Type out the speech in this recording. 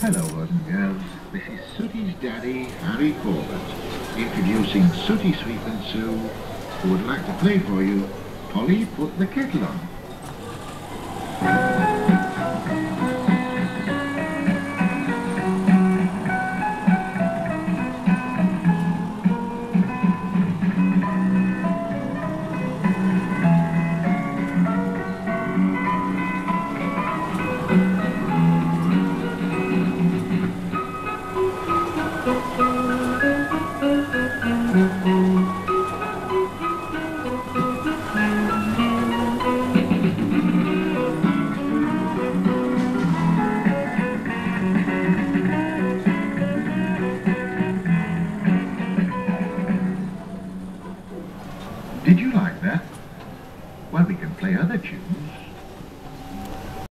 Hello, boys and girls. This is Sooty's daddy, Harry Corbett, introducing Sooty Sweep and Sue, who would like to play for you Polly Put the Kettle On. Did you like that? Well, we can play other tunes.